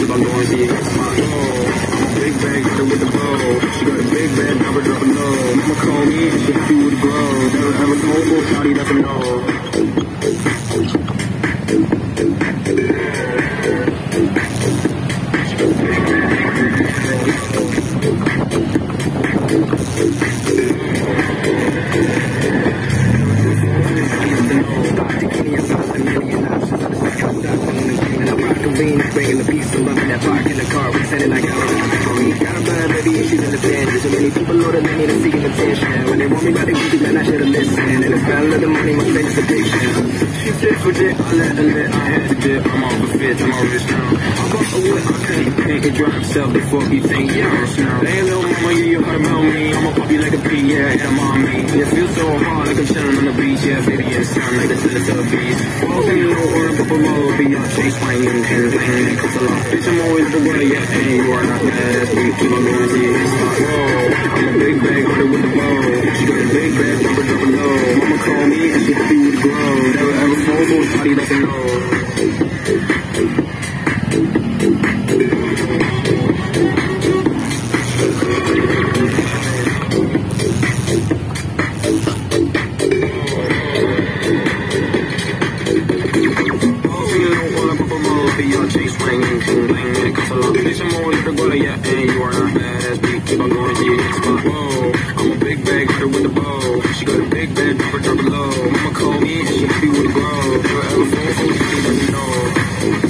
什么东西？know that they need to seek attention. When they want me by the music, then I should have listened. And the smell of the money, my sex addiction. She said, forget, I let her lit. I had to dip. I'm on the fifth, I'm on this now. I'm up with, I a panic and drop yourself before you think, yeah, snow. Hey, little mama, you, you heard about me. I'ma pop you like a pea, yeah, and I'm on me. Yeah, feel so hard like I'm chilling on the beach, yeah, baby, it's time like the Teletubbies. Walking low on a purple road, be your chase, playing and playing, cause a. Bitch, I'm always the winner, yeah, and you are not mad at me. Keep on going, see, it's not low. I'm a big bag, under with the bow. She got a big bag, number double low. Mama call me, and she happy with the glow. Never ever fall for a party that's a world. low. Mama called me and she be with bro. Forever, know.